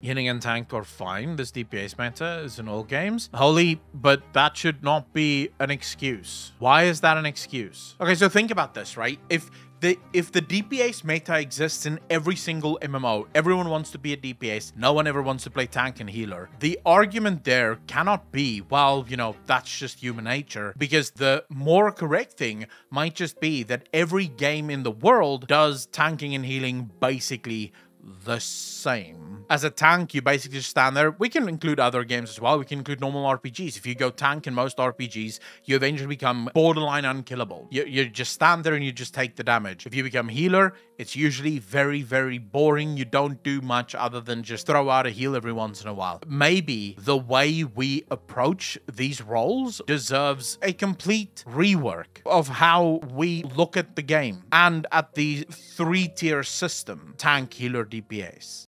Healing and tank are fine. This DPS meta is in all games. Holy, but that should not be an excuse. Why is that an excuse? Okay, so think about this, right? If the if the DPS meta exists in every single MMO, everyone wants to be a DPS, no one ever wants to play tank and healer. The argument there cannot be, well, you know, that's just human nature, because the more correct thing might just be that every game in the world does tanking and healing basically the same. As a tank, you basically just stand there. We can include other games as well. We can include normal RPGs. If you go tank in most RPGs, you eventually become borderline unkillable. You, you just stand there and you just take the damage. If you become healer, it's usually very, very boring. You don't do much other than just throw out a heal every once in a while. Maybe the way we approach these roles deserves a complete rework of how we look at the game and at the three tier system tank, healer, DPS.